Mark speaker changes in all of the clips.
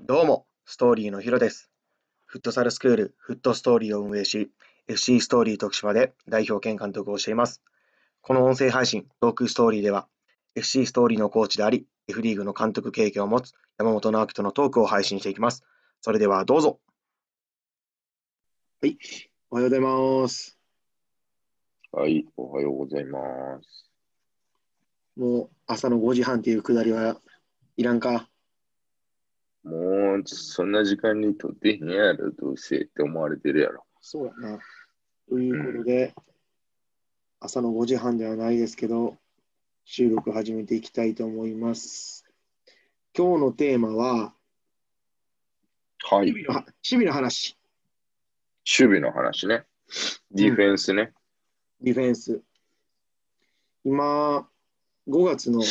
Speaker 1: どうも、ストーリーのヒロです。フットサルスクールフットストーリーを運営し、FC ストーリー徳島で代表兼監督をしています。この音声配信、トークストーリーでは、FC ストーリーのコーチであり、F リーグの監督経験を持つ山本直樹とのトークを配信していきます。それではどうぞ。はい、おはようございます。
Speaker 2: はい、おはようございます。
Speaker 1: もう朝の5時半っていうくだりはいらんか？
Speaker 2: もう、そんな時間に撮ってへんやろ、どうせって思われてるやろ。
Speaker 1: そうやな。ということで、朝の5時半ではないですけど、収録始めていきたいと思います。今日のテーマは、
Speaker 2: はい、
Speaker 1: 守備のは守備の話、
Speaker 2: 守備の話ね。ディフェンスね。
Speaker 1: ディフェンス。今、5月の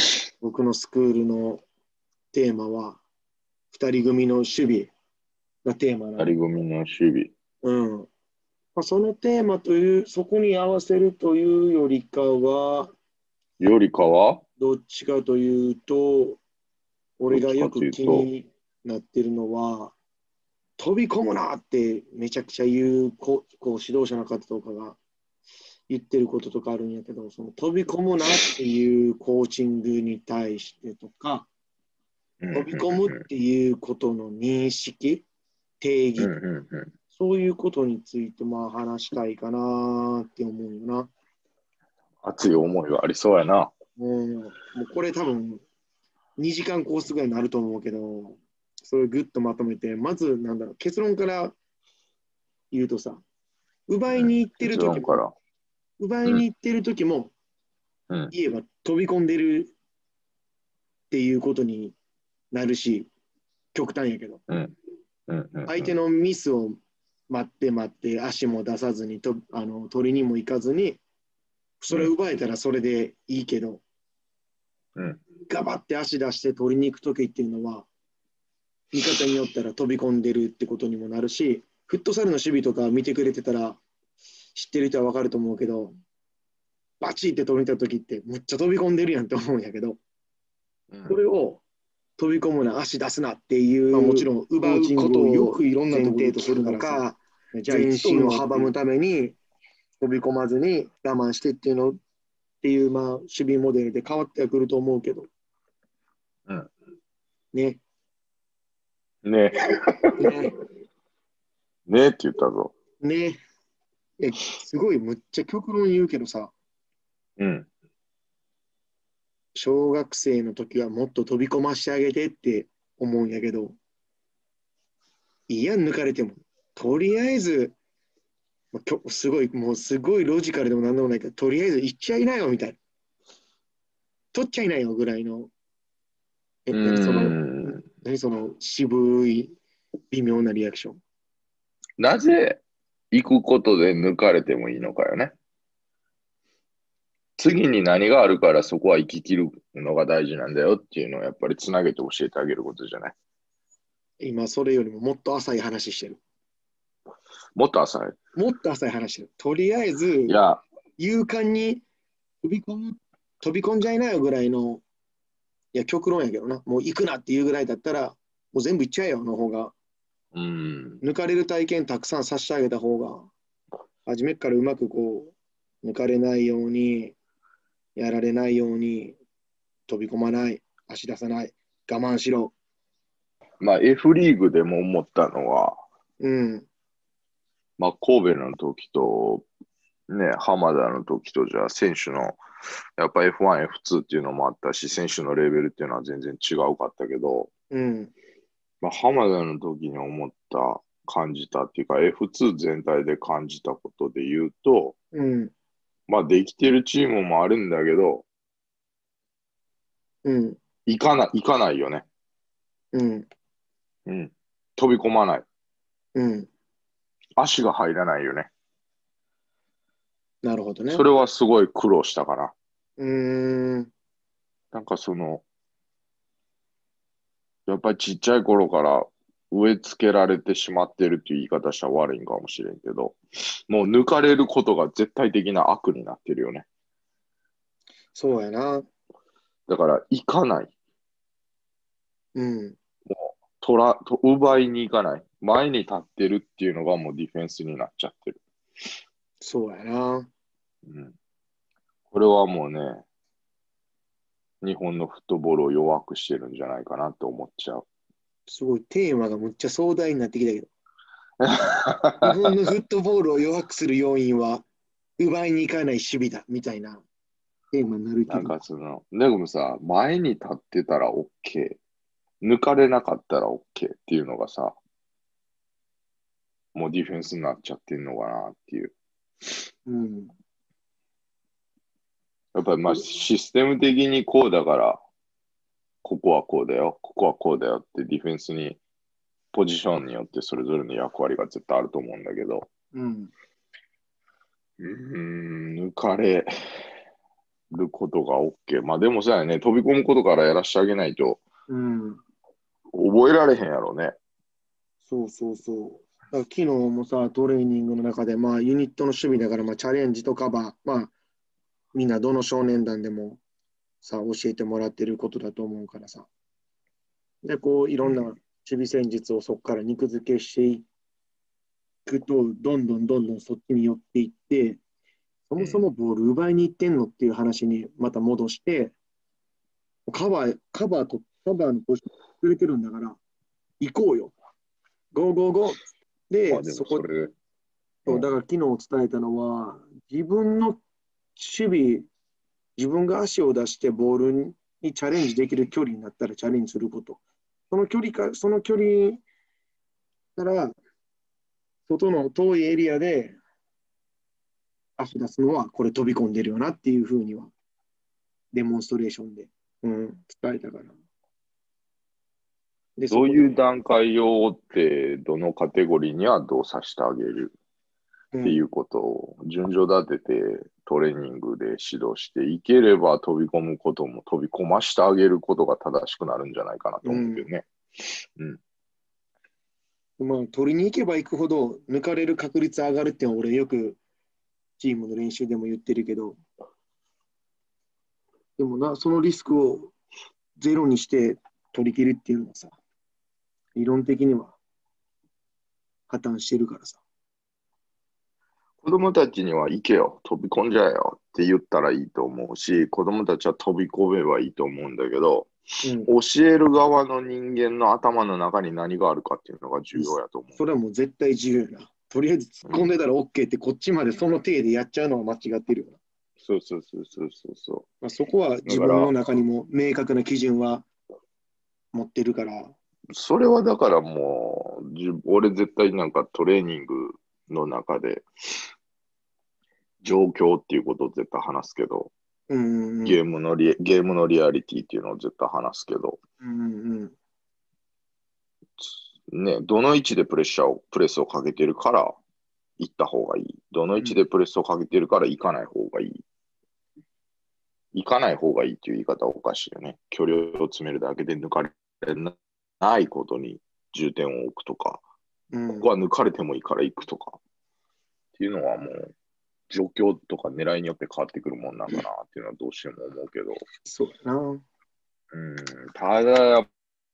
Speaker 1: 僕のスクールのテーマは、2人組の守備がテーマなの
Speaker 2: 二人組の守備。
Speaker 1: うん。まあ、そのテーマという、そこに合わせるというよりかは、
Speaker 2: よりかは？
Speaker 1: どっちかというと、俺がよく気になってるのは、飛び込むなってめちゃくちゃ言うここう指導者の方とかが言ってることとかあるんやけど、その飛び込むなっていうコーチングに対してとか、飛び込むっていうことの認識、定義そういうことについてまあ話したいかなって思うよな。
Speaker 2: 熱い思いがありそうやな。
Speaker 1: うん、もうこれ多分2時間コースぐらいになると思うけど、それをぐっとまとめて、まずなんだろう、結論から言うとさ、奪いに行ってる時も、
Speaker 2: 結論から。
Speaker 1: 奪いに行ってる時も、
Speaker 2: うん、
Speaker 1: 言えば飛び込んでるっていうことになるし、極端やけど、
Speaker 2: うん、うん、うん。
Speaker 1: 相手のミスを待って待って、足も出さずにとあの取りにも行かずに、それ奪えたらそれでいいけど、
Speaker 2: うん、
Speaker 1: ガバって足出して取りに行く時っていうのは、味方によったら飛び込んでるってことにもなるし、フットサルの守備とか見てくれてたら、知ってる人は分かると思うけど、バチって飛びた時って、むっちゃ飛び込んでるやんって思うんやけど、
Speaker 2: うん。
Speaker 1: それを飛び込むな、足出すなっていう、
Speaker 3: まあもちろん
Speaker 1: 奪うことを
Speaker 3: よくいろんなと
Speaker 1: 前
Speaker 3: こ
Speaker 1: 提とするのか、前進を阻むために飛び込まずに我慢してっていうのっていう、まあ、守備モデルで変わってはくると思うけど、
Speaker 2: うん。
Speaker 1: ね、
Speaker 2: ね。
Speaker 1: ね、
Speaker 2: ねって言ったぞ。
Speaker 1: ね、えすごいむっちゃ極論言うけどさ、
Speaker 2: うん、
Speaker 1: 小学生の時はもっと飛び込ましてあげてって思うんやけど、いや、抜かれても、とりあえず、まあすごい、もうすごいロジカルでもなんでもないけど、とりあえず行っちゃいなよみたいな。取っちゃいなよぐらいの、え、
Speaker 2: う
Speaker 1: 何その、
Speaker 2: ん。
Speaker 1: 何その渋い、微妙なリアクション。
Speaker 2: なぜ行くことで抜かれてもいいのかよね。次に何があるからそこは生き切るのが大事なんだよっていうのをやっぱりつなげて教えてあげることじゃない？
Speaker 1: 今、それよりももっと浅い話してる。
Speaker 2: もっと浅い？
Speaker 1: もっと浅い話してる。とりあえず、
Speaker 2: いや、
Speaker 1: 勇敢に飛び込む、飛び込んじゃいなよぐらいの、いや、極論やけどな、もう行くなっていうぐらいだったら、もう全部行っちゃえよの方が、
Speaker 2: うん。
Speaker 1: 抜かれる体験たくさんさせてあげた方が、初めっからうまくこう、抜かれないように、やられないように、飛び込まない、足出さない、我慢しろ。
Speaker 2: まあ F リーグでも思ったのは、
Speaker 1: うん、
Speaker 2: まあ神戸の時と、ね、浜田の時とじゃあ選手の、やっぱ F1、F2 っていうのもあったし、選手のレベルっていうのは全然違うかったけど、
Speaker 1: うん、
Speaker 2: まあ、浜田の時に思った、感じたっていうか、F2 全体で感じたことで言うと、
Speaker 1: うん、
Speaker 2: まあ、できてるチームもあるんだけど、
Speaker 1: うん、
Speaker 2: 行かない、行かないよね。
Speaker 1: うん、
Speaker 2: うん。飛び込まない。
Speaker 1: うん。
Speaker 2: 足が入らないよね。
Speaker 1: なるほどね。
Speaker 2: それはすごい苦労したかな。
Speaker 1: うーん、
Speaker 2: なんかその、やっぱりちっちゃい頃から植え付けられてしまってるっていう言い方したら悪いんかもしれんけど、もう抜かれることが絶対的な悪になってるよね。
Speaker 1: そうやな。
Speaker 2: だから行かない。
Speaker 1: うん、
Speaker 2: 取らと奪いに行かない。前に立ってるっていうのがもうディフェンスになっちゃってる。
Speaker 1: そうやな。
Speaker 2: うん、これはもうね、日本のフットボールを弱くしてるんじゃないかなと思っちゃう。
Speaker 1: すごいテーマがむっちゃ壮大になってきたけど。日本のフットボールを弱くする要因は、奪いに行かない守備だみたいなテーマになるけど
Speaker 2: なんか。その、でもさ、前に立ってたら OK。抜かれなかったら OK っていうのがさ、もうディフェンスになっちゃってんのかなっていう。
Speaker 1: うん。
Speaker 2: やっぱりまあシステム的にこうだから、ここはこうだよ、ここはこうだよってディフェンスに、ポジションによってそれぞれの役割が絶対あると思うんだけど、
Speaker 1: うん。
Speaker 2: うーん、抜かれることが OK。まあでもさやね、飛び込むことからやらしてあげないと
Speaker 1: うん。
Speaker 2: 覚えられへんやろね。
Speaker 1: そうそうそう。昨日もさ、トレーニングの中で、まあ、ユニットの守備だから、まあ、チャレンジとカバー、まあ、みんなどの少年団でもさ、教えてもらってることだと思うからさ。で、こう、いろんな守備戦術をそこから肉付けしていくと、どんどんどんどんそっちに寄っていって、そもそもボール奪いに行ってんのっていう話にまた戻して、カバー、カバーと、カバーのポジションくれてるんだから、行こうよ。ゴーゴーゴーで、そこ
Speaker 2: それ、
Speaker 1: そうだから昨日伝えたのは、自分の守備、自分が足を出してボールにチャレンジできる距離になったらチャレンジすること。その距離か、その距離から、外の遠いエリアで足出すのは、これ飛び込んでるよなっていうふうには、デモンストレーションで、うん、伝えたから。で
Speaker 2: どういう段階を追って、どのカテゴリーにはどうさせてあげるっていうことを順序立ててトレーニングで指導していければ飛び込むことも飛び込ましてあげることが正しくなるんじゃないかなと思うけどね。
Speaker 1: まあ、取りに行けば行くほど抜かれる確率上がるっていうのは俺よくチームの練習でも言ってるけど、でもな、そのリスクをゼロにして取り切るっていうのはさ、理論的には破綻してるからさ。
Speaker 2: 子供たちには行けよ、飛び込んじゃえよって言ったらいいと思うし、子供たちは飛び込めばいいと思うんだけど、
Speaker 1: うん、
Speaker 2: 教える側の人間の頭の中に何があるかっていうのが重要やと思う。
Speaker 1: それはもう絶対重要やな。とりあえず突っ込んでたら OK ってこっちまでその体でやっちゃうのは間違ってるよな。
Speaker 2: そうそうそうそうそうそ
Speaker 1: まあ、そこは自分の中にも明確な基準は持ってるから。
Speaker 2: う。それはだからもう、じ俺絶対なんかトレーニングの中で、状況っていうことを絶対話すけど、
Speaker 1: うんうんうん。
Speaker 2: ゲームのリゲームのリアリティっていうのを絶対話すけど、
Speaker 1: うんうん
Speaker 2: ね、どの位置でプレッシャーを、プレスをかけてるから行った方がいい。どの位置でプレスをかけてるから行かない方がいい。行かない方がいいっていう言い方はおかしいよね。距離を詰めるだけで抜かれないことに重点を置くとか、
Speaker 1: うん。
Speaker 2: ここは抜かれてもいいから行くとか、っていうのはもう、状況とか狙いによって変わってくるもんなんだなっていうのはどうしても思うけど、
Speaker 1: そうやな。
Speaker 2: うん、ただ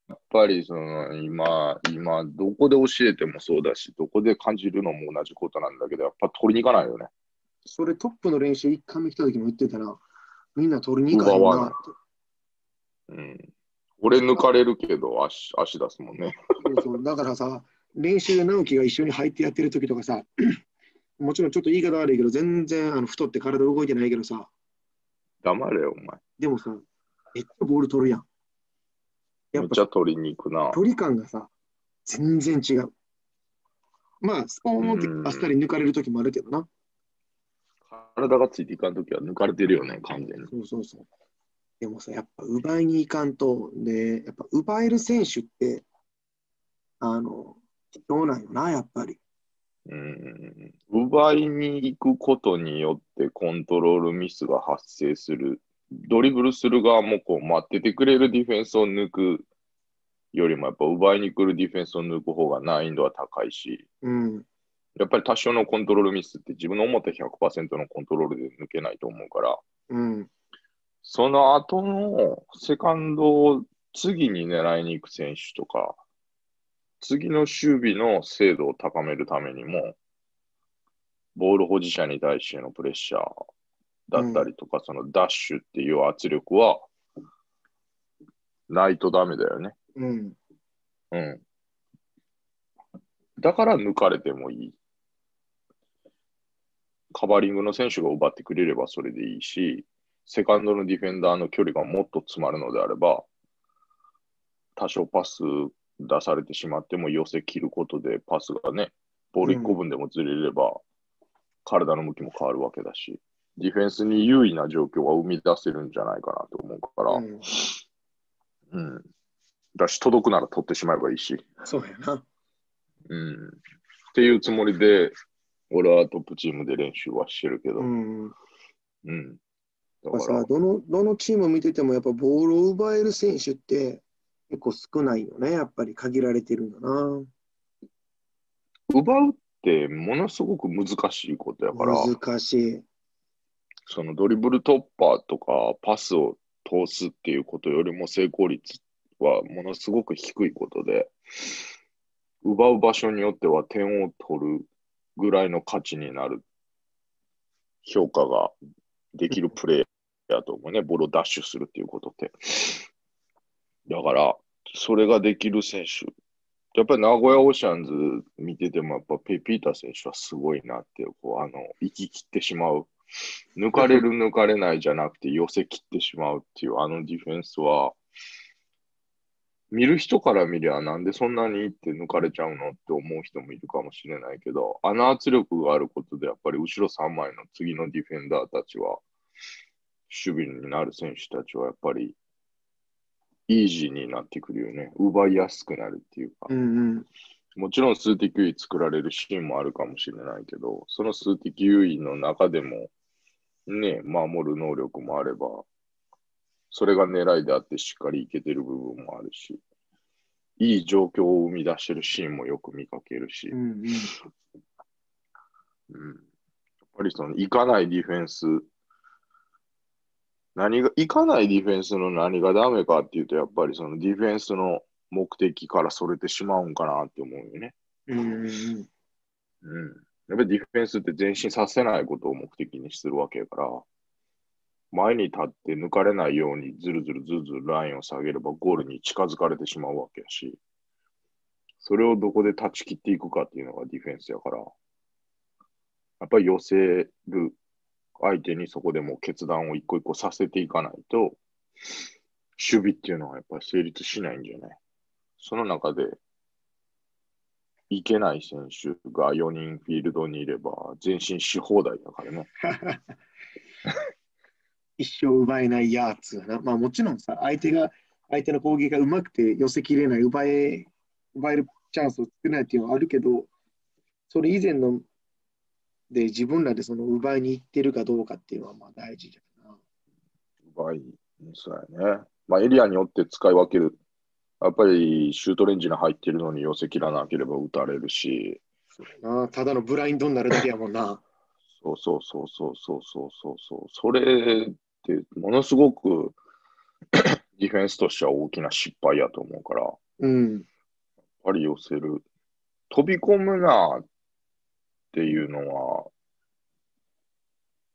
Speaker 2: やっぱりその今、今、どこで教えてもそうだし、どこで感じるのも同じことなんだけど、やっぱ取りに行かないよね。
Speaker 1: それトップの練習1回目来た時も言ってたら、みんな取りに行か
Speaker 2: な
Speaker 1: ないって。
Speaker 2: うん。俺抜かれるけど足、足出すもんね。
Speaker 1: そうそうだからさ、練習で直樹が一緒に入ってやってる時とかさ、もちろんちょっと言い方悪いけど、全然あの太って体動いてないけどさ、
Speaker 2: 黙れよ、お前。
Speaker 1: でもさ、めっちゃボール取るやん。や
Speaker 2: め
Speaker 1: っぱ
Speaker 2: っちゃ取りに行くな。
Speaker 1: 距離感がさ、全然違う。まあ、スポーンってあっさり抜かれる時もあるけどな。
Speaker 2: 体がついていかんときは抜かれてるよね、完全に。
Speaker 1: そうそうそう。でもさ、やっぱ奪いに行かんと、で、やっぱ奪える選手って、あの、どうなんよな、やっぱり。
Speaker 2: うん。奪いに行くことによってコントロールミスが発生する。ドリブルする側もこう待っててくれるディフェンスを抜くよりも、やっぱ奪いに来るディフェンスを抜く方が難易度は高いし、
Speaker 1: うん。
Speaker 2: やっぱり多少のコントロールミスって自分の思った100%のコントロールで抜けないと思うから、
Speaker 1: うん。
Speaker 2: その後のセカンドを次に狙いに行く選手とか次の守備の精度を高めるためにも、ボール保持者に対してのプレッシャーだったりとか、そのダッシュっていう圧力は、ないとダメだよね。
Speaker 1: うん。
Speaker 2: うん。だから抜かれてもいい。カバーリングの選手が奪ってくれればそれでいいし、セカンドのディフェンダーの距離がもっと詰まるのであれば、多少パス出されてしまっても寄せ切ることでパスがね、ボール1個分でもずれれば、体の向きも変わるわけだし、ディフェンスに優位な状況は生み出せるんじゃないかなと思うから、
Speaker 1: うん、
Speaker 2: うん。だし、届くなら取ってしまえばいいし。
Speaker 1: そうやな。
Speaker 2: うん。っていうつもりで、俺はトップチームで練習はしてるけど。
Speaker 1: う
Speaker 2: うん。
Speaker 1: ん。
Speaker 2: だから
Speaker 1: まあさ、、どの、どのチームを見てても、やっぱボールを奪える選手って結構少ないよね。やっぱり限られてるんだな。
Speaker 2: 奪うってものすごく難しいことやから、
Speaker 1: 難しい。
Speaker 2: そのドリブル突破とかパスを通すっていうことよりも成功率はものすごく低いことで、奪う場所によっては点を取るぐらいの価値になる評価ができるプレーやと思うね。ボールをダッシュするっていうことって。だから、それができる選手。やっぱり名古屋オーシャンズ見てても、やっぱペピータ選手はすごいなって、こう、あの、行き切ってしまう。抜かれる抜かれないじゃなくて寄せ切ってしまうっていうあのディフェンスは、見る人から見りゃなんでそんなにって抜かれちゃうのって思う人もいるかもしれないけど、あの圧力があることでやっぱり後ろ3枚の次のディフェンダーたちは、守備になる選手たちはやっぱりイージーになってくるよね。奪いやすくなるっていうか。
Speaker 1: うんうん。
Speaker 2: もちろん数的優位作られるシーンもあるかもしれないけど、その数的優位の中でも、ね、守る能力もあれば、それが狙いであってしっかりいけてる部分もあるし、いい状況を生み出してるシーンもよく見かけるし、
Speaker 1: うんうん。
Speaker 2: うん、やっぱりその、いかないディフェンス、何が、いかないディフェンスの何がダメかっていうと、やっぱりそのディフェンスの目的からそれてしまうんかなって思うよね。
Speaker 1: うんうんうん。
Speaker 2: うん。やっぱりディフェンスって前進させないことを目的にするわけやから、前に立って抜かれないようにずるずるずるずるラインを下げればゴールに近づかれてしまうわけやし、それをどこで断ち切っていくかっていうのがディフェンスやから、やっぱり寄せる相手にそこでも決断を一個一個させていかないと、守備っていうのはやっぱり成立しないんじゃない？その中で、いけない選手が4人フィールドにいれば、前進し放題だからね。
Speaker 1: 一生奪えないやつな。まあもちろんさ、相手が、相手の攻撃がうまくて寄せきれない、奪え、奪えるチャンスを作れないっていうのはあるけど、それ以前ので自分らでその奪いに行ってるかどうかっていうのはまあ大事じゃな。
Speaker 2: 奪い、そうやね。まあエリアによって使い分ける。やっぱりシュートレンジに入ってるのに寄せ切らなければ打たれるし、
Speaker 1: なただのブラインドになるだけやもんな。
Speaker 2: そうそうそうそうそうそうそうそう。それってものすごく ディフェンスとしては大きな失敗やと思うから、やっ
Speaker 1: うん。
Speaker 2: ぱり寄せる。飛び込むなっていうのは、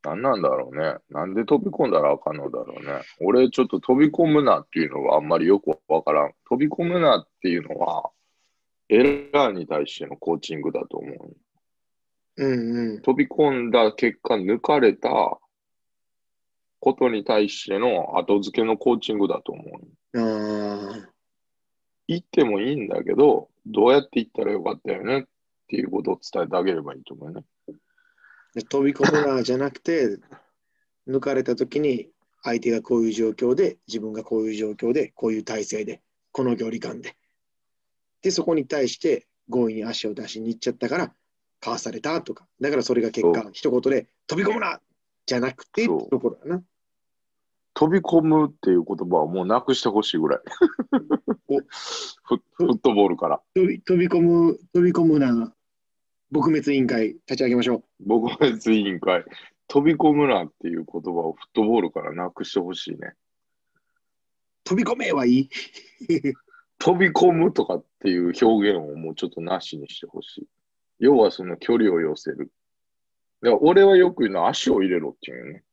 Speaker 2: 何なんだろうね。なんで飛び込んだらあかんのだろうね。俺ちょっと飛び込むなっていうのはあんまりよくわからん。飛び込むなっていうのは、エラーに対してのコーチングだと思う。
Speaker 1: うんうん。
Speaker 2: 飛び込んだ結果抜かれたことに対しての後付けのコーチングだと思う。
Speaker 1: ああ。
Speaker 2: 行ってもいいんだけど、どうやって行ったらよかったよねっていうことを伝えてあげればいいと思うね。
Speaker 1: で飛び込むなじゃなくて、抜かれた時に相手がこういう状況で、自分がこういう状況で、こういう体勢で、この距離感で。で、そこに対して強引に足を出しに行っちゃったから、かわされたとか。だからそれが結果
Speaker 2: そ、
Speaker 1: 一言で飛び込むなじゃなくて、ところだな。
Speaker 2: 飛び込むっていう言葉はもうなくしてほしいぐらい。フットボールから。
Speaker 1: 飛び飛び込む、飛び込むな、撲滅委員会立ち上げましょう。
Speaker 2: 僕別委員会、飛び込むなっていう言葉をフットボールからなくしてほしいね。
Speaker 1: 飛び込めはいい？
Speaker 2: 飛び込むとかっていう表現をもうちょっとなしにしてほしい。要はその距離を寄せる。だから俺はよく言うのは足を入れろっていうね。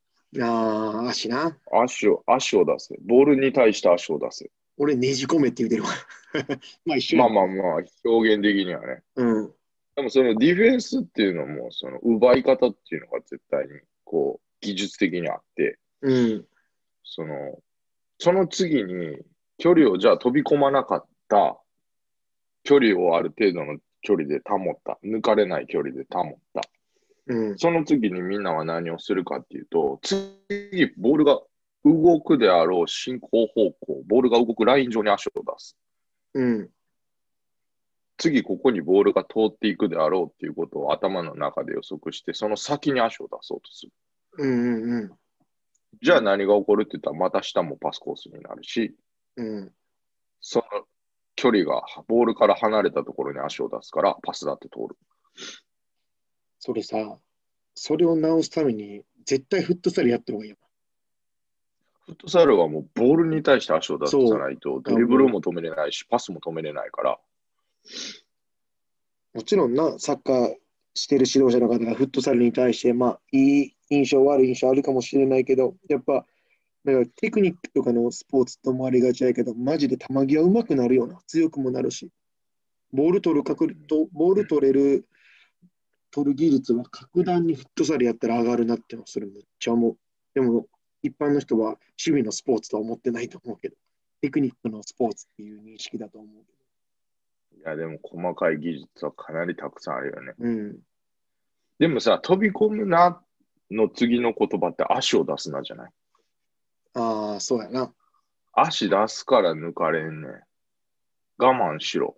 Speaker 1: ああ、足な。
Speaker 2: 足を、足を出せ。ボールに対して足を出せ。
Speaker 1: 俺ねじ込めって言うてるわ。まあ一緒
Speaker 2: まあまあまあ、表現的にはね。
Speaker 1: うん。
Speaker 2: でもそのディフェンスっていうのも、その奪い方っていうのが絶対に、こう、技術的にあって、
Speaker 1: うん。
Speaker 2: その、その次に距離をじゃあ飛び込まなかった、距離をある程度の距離で保った、抜かれない距離で保った。
Speaker 1: うん。
Speaker 2: その次にみんなは何をするかっていうと、次、ボールが動くであろう進行方向、ボールが動くライン上に足を出す。
Speaker 1: うん。
Speaker 2: 次、ここにボールが通っていくであろうっていうことを頭の中で予測して、その先に足を出そうとする。
Speaker 1: うん。うん。うん。
Speaker 2: じゃあ何が起こるって言ったら、また下もパスコースになるし、
Speaker 1: うん。
Speaker 2: その距離がボールから離れたところに足を出すから、パスだって通る。
Speaker 1: それさ、それを直すために、絶対フットサルやった方がいいよ。
Speaker 2: フットサルはもうボールに対して足を出さないと、ドリブルも止めれないし、パスも止めれないから、
Speaker 1: もちろんな、サッカーしてる指導者の方がフットサルに対して、まあ、いい印象、悪い印象あるかもしれないけど、やっぱ、だからテクニックとかのスポーツと思われがちやけど、マジで球際うまくなるような、強くもなるし、ボール取る確率と、ボール取れる、取る技術は格段にフットサルやったら上がるなってのはそれめっちゃ思う。でも、一般の人は趣味のスポーツとは思ってないと思うけど、テクニックのスポーツっていう認識だと思う
Speaker 2: いや、でも細かい技術はかなりたくさんあるよね。
Speaker 1: ど。うん。
Speaker 2: でもさ、飛び込むなの次の言葉って足を出すなじゃない？
Speaker 1: ああ、そうやな。
Speaker 2: 足出すから抜かれんねん。我慢しろ。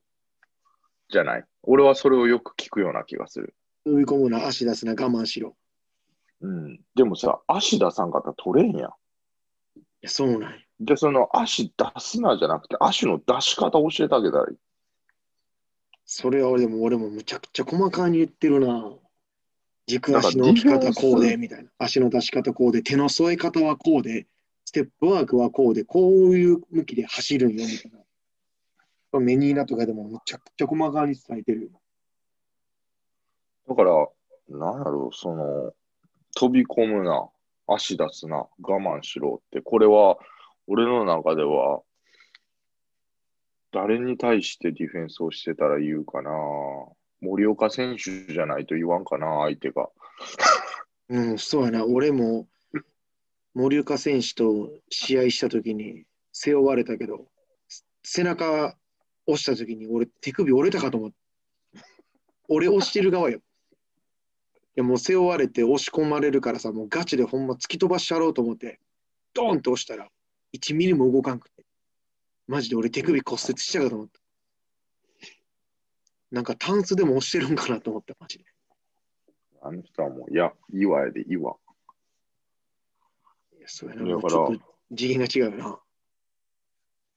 Speaker 2: じゃない？俺はそれをよく聞くような気がする。
Speaker 1: 踏み込むな、足出すな、我慢しろ。
Speaker 2: うん。でもさ、足出さんかったら取れんやん。
Speaker 1: いや、そうなんや。
Speaker 2: で、その足出すなじゃなくて、足の出し方教えてあげたらいい。
Speaker 1: それは俺も、俺もむちゃくちゃ細かに言ってるな。軸足の置き方こうで、みたいな。足の出し方こうで、手の添え方はこうで、ステップワークはこうで、こういう向きで走るんよ、みたいな。メニーナとかでもむちゃくちゃ細かに伝えてるよ。
Speaker 2: だから、なんやろう、その、飛び込むな、足出すな、我慢しろって、これは、俺の中では、誰に対してディフェンスをしてたら言うかな。森岡選手じゃないと言わんかな、相手が。
Speaker 1: うん、そうやな。俺も森岡選手と試合したときに背負われたけど、背中押したときに俺手首折れたかと思った。俺押してる側よ。いやもう背負われて押し込まれるからさ、もうガチでほんま突き飛ばしちゃろうと思って、ドーンって押したら1ミリも動かんくて。マジで俺手首骨折したかと思った。なんかタンスでも押してるんかなと思った、マジで。
Speaker 2: あの人はもう、いや、岩やで、岩。
Speaker 1: いやそうやな。
Speaker 2: だか
Speaker 1: ちょっと次元が違うよな。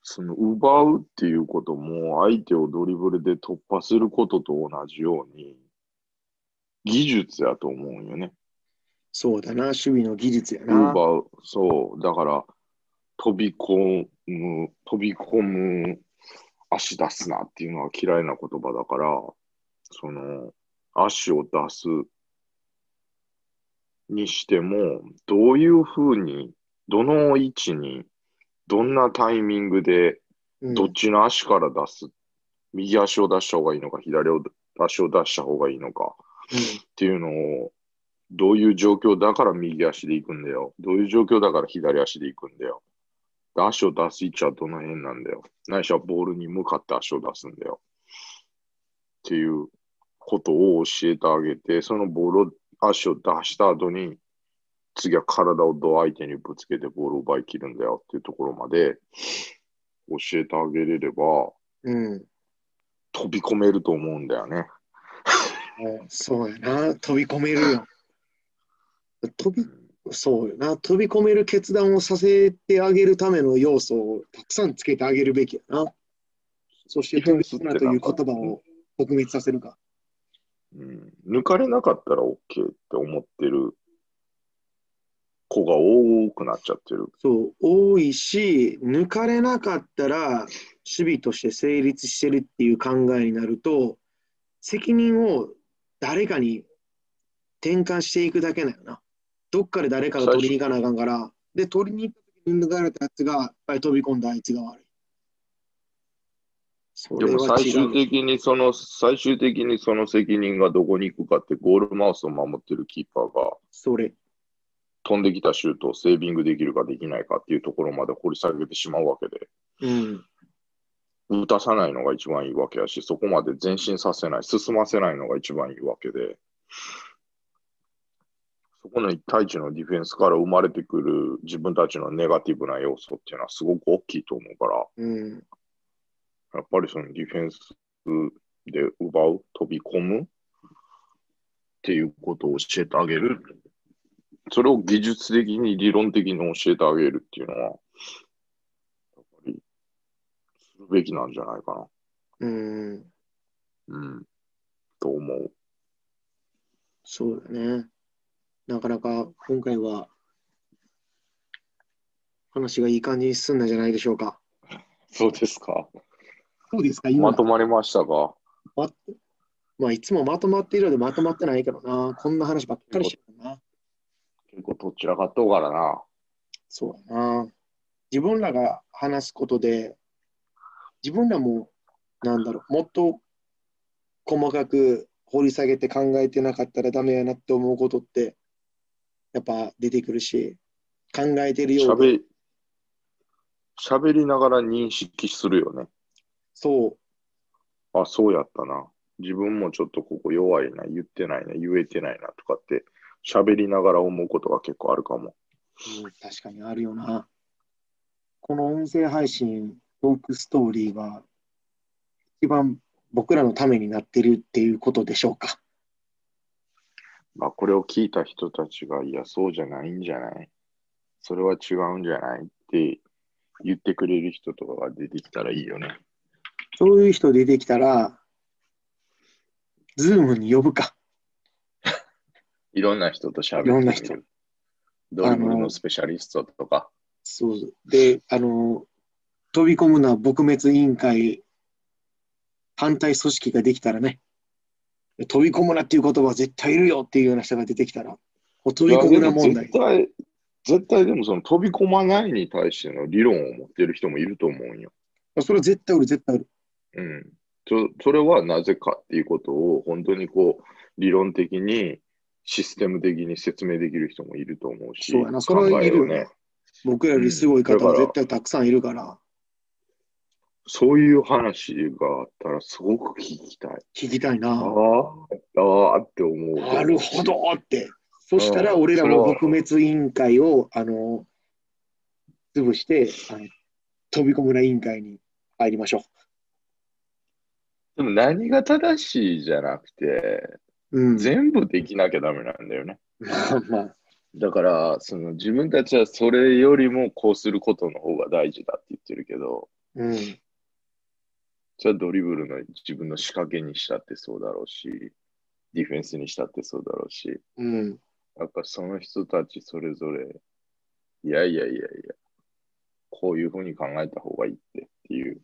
Speaker 2: その、奪うっていうことも、相手をドリブルで突破することと同じように、技術やと思うんよね。
Speaker 1: そうだな、守備の技術やな。
Speaker 2: 奪う。そう。だから、飛び込む、飛び込む、足出すなっていうのは嫌いな言葉だから、その、足を出すにしても、どういうふうに、どの位置に、どんなタイミングで、
Speaker 1: うん
Speaker 2: どっちの足から出す、右足を出した方がいいのか、左足を出した方がいいのか、っていうのを、どういう状況だから右足で行くんだよ。どういう状況だから左足で行くんだよ。で足を出す位置はどの辺なんだよ。ないしはボールに向かって足を出すんだよ。っていうことを教えてあげて、そのボールを、足を出した後に、次は体をどう相手にぶつけてボールを奪い切るんだよっていうところまで教えてあげれれば、
Speaker 1: うん。うん
Speaker 2: 飛び込めると思うんだよね。
Speaker 1: そうやな、飛び込めるよ。飛び、そうよな、飛び込める決断をさせてあげるための要素をたくさんつけてあげるべきやな。そして、飛び込むなという言葉を撲滅させるか。
Speaker 2: うん、抜かれなかったら OK って思ってる子が多くなっちゃってる。
Speaker 1: そう、多いし、抜かれなかったら、守備として成立してるっていう考えになると、責任を誰かに転換していくだけだよな。どっかで誰かが取りに行かなあかんから、で、取りに行った時に抜かれたやつが、やっぱり飛び込んだあいつが悪い。そ
Speaker 2: でも最終
Speaker 1: う。
Speaker 2: 的にその、最終的にその責任がどこに行くかって、ゴールマウスを守ってるキーパーが
Speaker 1: それ。
Speaker 2: 飛んできたシュートをセービングできるかできないかっていうところまで掘り下げてしまうわけで、
Speaker 1: うん。
Speaker 2: 打たさないのが一番いいわけやし、そこまで前進させない、進ませないのが一番いいわけで、そこの一対一のディフェンスから生まれてくる自分たちのネガティブな要素っていうのはすごく大きいと思うから、
Speaker 1: うん。
Speaker 2: やっぱりそのディフェンスで奪う、飛び込むっていうことを教えてあげる。それを技術的に、理論的に教えてあげるっていうのは、やっぱりするべきなんじゃないか
Speaker 1: うん。
Speaker 2: な。うん。と思う。
Speaker 1: そうだね。なかなか今回は話がいい感じに進んだんじゃないでしょうか。
Speaker 2: そうですか。
Speaker 1: そうですか、
Speaker 2: まとまりましたか？
Speaker 1: ままあ、いつもまとまっているようでまとまってないけどな。こんな話ばっかりしてるな。
Speaker 2: 結構どちらかっとうからな。
Speaker 1: そうだな。自分らが話すことで、自分らも、なんだろう、もっと細かく掘り下げて考えてなかったらダメやなって思うことって、やっぱ出てくるし、考えてるようで、
Speaker 2: 喋り、喋りながら認識するよね。
Speaker 1: そう、
Speaker 2: あ、そうやったな。自分もちょっとここ弱いな、言ってないな、言えてないなとかって、喋りながら思うことが結構あるかも。
Speaker 1: うん、確かにあるよな。この音声配信、トークストーリーは、一番僕らのためになってるっていうことでしょうか。
Speaker 2: まあ、これを聞いた人たちが、いや、そうじゃないんじゃない？それは違うんじゃない？って言ってくれる人とかが出てきたらいいよね。
Speaker 1: そういう人出てきたら、ズームに呼ぶか。
Speaker 2: いろんな人と喋って
Speaker 1: いろんな人。
Speaker 2: ドリブルのスペシャリストとか。
Speaker 1: そう。で、あの、飛び込むのは撲滅委員会反対組織ができたらね、飛び込むなっていう言葉は絶対いるよっていうような人が出てきたら、飛び込むな問題
Speaker 2: 絶対、絶対でもその飛び込まないに対しての理論を持ってる人もいると思うんよ。
Speaker 1: それは絶対おる、絶対おる。
Speaker 2: うん。そそれはなぜかっていうことを本当にこう理論的にシステム的に説明できる人もいると思うし、
Speaker 1: そうやなそれはいるよね。僕らよりすごい方は絶対たくさんいるから、
Speaker 2: そういう話があったらすごく聞きたい。
Speaker 1: 聞きたいな。
Speaker 2: ああ、ああって思う。
Speaker 1: なるほどって。そしたら
Speaker 2: うん
Speaker 1: 俺らも撲滅委員会を、あの、潰して、あの飛び込むな委員会に入りましょ
Speaker 2: でも何が正しいじゃなくて、
Speaker 1: う。うん。
Speaker 2: 全部できなきゃダメなんだよね。
Speaker 1: ま あまあ、
Speaker 2: だから、その自分たちはそれよりもこうすることの方が大事だって言ってるけど、
Speaker 1: うん。
Speaker 2: じゃあドリブルの自分の仕掛けにしたってそうだろうし、ディフェンスにしたってそうだろうし、
Speaker 1: うん。
Speaker 2: やっぱその人たちそれぞれ、いやいやいやいや、こういうふうに考えた方がいいってっていう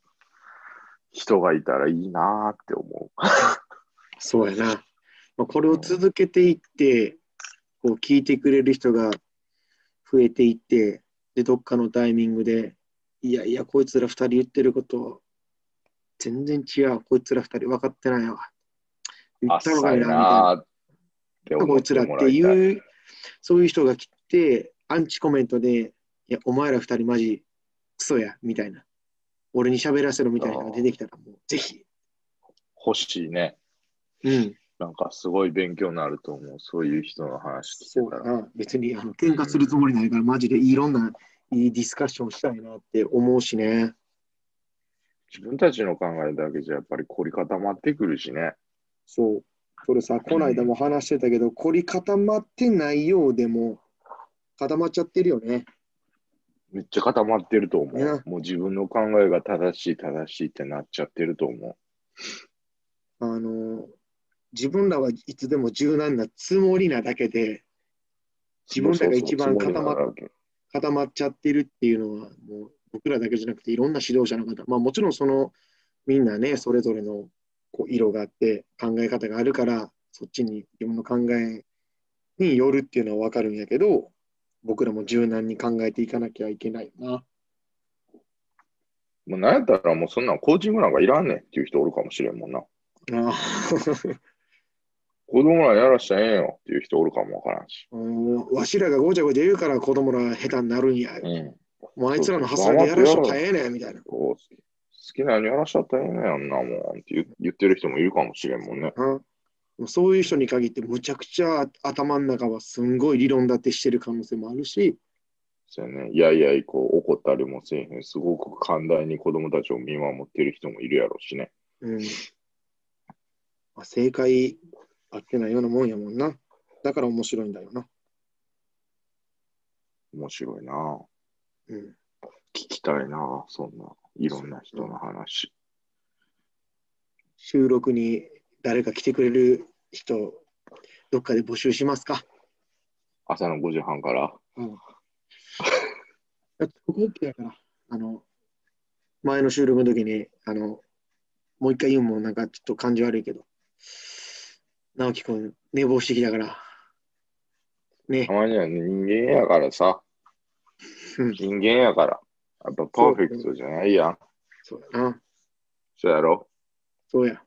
Speaker 2: 人がいたらいいなーって思う。
Speaker 1: そうやな。まあ、これを続けていって、こう聞いてくれる人が増えていって、で、どっかのタイミングで、いやいや、こいつら二人言ってること、全然違う。こいつら二人分かってないわ。言
Speaker 2: あっ
Speaker 1: ったのかいな、みたいな。こいつらって
Speaker 2: い
Speaker 1: う、そういう人が来て、アンチコメントで、いや、お前ら二人マジクソや、みたいな。俺に喋らせろみたいなのが出てきたら、もうぜひ。
Speaker 2: 欲しいね。
Speaker 1: うん。
Speaker 2: なんかすごい勉強になると思う。そういう人の話聞
Speaker 1: そう
Speaker 2: けたら。
Speaker 1: だな。別にあの喧嘩するつもりないから、マジでいろんないいディスカッションしたいなって思うしね。
Speaker 2: 自分たちの考えだけじゃやっぱり凝り固まってくるしね。
Speaker 1: そう。それさ、この間も話してたけど、凝り固まってないようでも、固まっちゃってるよね。
Speaker 2: めっちゃ固まってると思う。
Speaker 1: ね
Speaker 2: もう自分の考えが正しい正しいってなっちゃってると思
Speaker 1: あの、自分らはいつでも柔軟なつもりなだけで、自分らが一番固まっ固まっちゃってるっていうのは、もう僕らだけじゃなくて、いろんな指導者の方、まあもちろんそのみんなね、それぞれのこう色があって、考え方があるから、そっちに自分の考えによるっていうのは分かるんやけど、僕らも柔軟に考えていかなきゃいけないよな。
Speaker 2: もうなんやったらもうそんなんコーチングなんかいらんねんっていう人おるかもしれんもんな。
Speaker 1: あ
Speaker 2: 子供らやらしたらええよっていう人おるかもわからんし。
Speaker 1: あうんわしらがごちゃごちゃ言うから子供ら下手になるんや。
Speaker 2: うん。
Speaker 1: もうあいつらの発想でやらしとったらええねんみたいな。
Speaker 2: 好き好きなようにやらしちゃったらええねんやんなもんって言言ってる人もいるかもしれんもんね。
Speaker 1: うんそういう人に限ってむちゃくちゃ頭の中はすんごい理論立てしてる可能性もあるし、
Speaker 2: そうやね。いやいや、こう怒ったりもせえへん。すごく寛大に子供たちを見守ってる人もいるやろうしね。
Speaker 1: うんまあ、正解あってないようなもんやもんな。だから面白いんだよな。
Speaker 2: 面白いな。
Speaker 1: うん、
Speaker 2: 聞きたいな。そんな、いろんな人の話。
Speaker 1: 収録に誰か来てくれる人、どっかで募集しますか？
Speaker 2: 朝の5時半から。
Speaker 1: うん。だって僕 OK やから、あの、前の収録の時に、あの、もう一回言うのもなんかちょっと感じ悪いけど、直樹くん、寝坊してきたから、ね
Speaker 2: た、まには人間やからさ。
Speaker 1: うん
Speaker 2: 人間やから。やっぱパーフェクトじゃないやん。
Speaker 1: そうやな、
Speaker 2: そうやろ？
Speaker 1: そうや。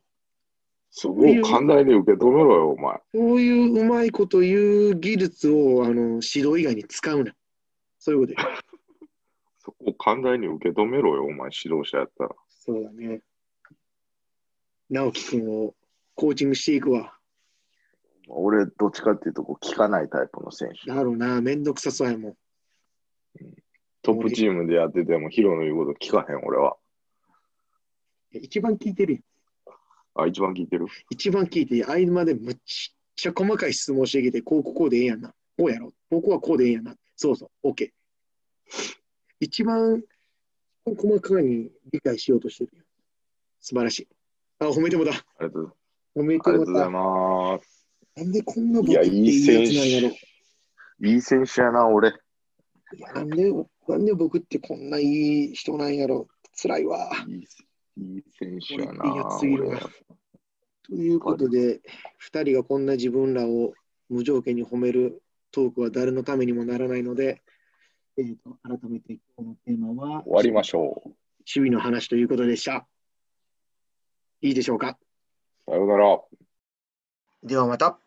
Speaker 2: そこを寛大に受け止めろよ、お前。
Speaker 1: そういううまいこと言う技術をあの指導以外に使うな。そういうことや。
Speaker 2: そこを寛大に受け止めろよ、お前、指導者やったら。
Speaker 1: そうだね。直樹くんをコーチングしていくわ。
Speaker 2: 俺、どっちかっていうと、こう聞かないタイプの選手。
Speaker 1: だろうな、めんどくさそうやもん。
Speaker 2: トップチームでやってても、ヒロの言うこと聞かへん、俺は。
Speaker 1: 一番聞いてるよ。
Speaker 2: あ、一番聞いてる？
Speaker 1: 一番聞いて、合間でむっちゃ細かい質問してきて、こうこうでええやんな。こうやろ。ここはこうでええやんな。そうそう、OK。一番細かに理解しようとしてるよ。素晴らしい。あ、褒めてもだ。
Speaker 2: ありがとう
Speaker 1: 褒め
Speaker 2: ありがとうござい。ます。
Speaker 1: なんでこんな僕
Speaker 2: いや、
Speaker 1: ってい
Speaker 2: いい
Speaker 1: いや
Speaker 2: 選
Speaker 1: つなんやろ。
Speaker 2: 手。いい選手やな、俺。
Speaker 1: いやなんで、なんで僕ってこんないい人なんやろ。辛いわ。
Speaker 2: いいいい選手やな。
Speaker 1: 俺いいやつすぎるわ
Speaker 2: 俺
Speaker 1: ということで、2人がこんな自分らを無条件に褒めるトークは誰のためにもならないので、えー、と改めて今日のテーマは、
Speaker 2: 終わりましょう。
Speaker 1: 守備の話ということでした。いいでしょうか
Speaker 2: さようなら。
Speaker 1: ではまた。